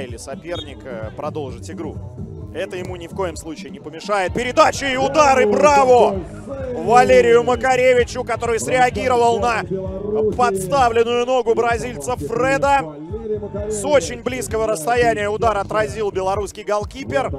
или соперник э, продолжить игру. Это ему ни в коем случае не помешает. Передачи и удары, браво! Валерию Макаревичу, который среагировал на подставленную ногу бразильца Фреда. С очень близкого расстояния удар отразил белорусский голкипер.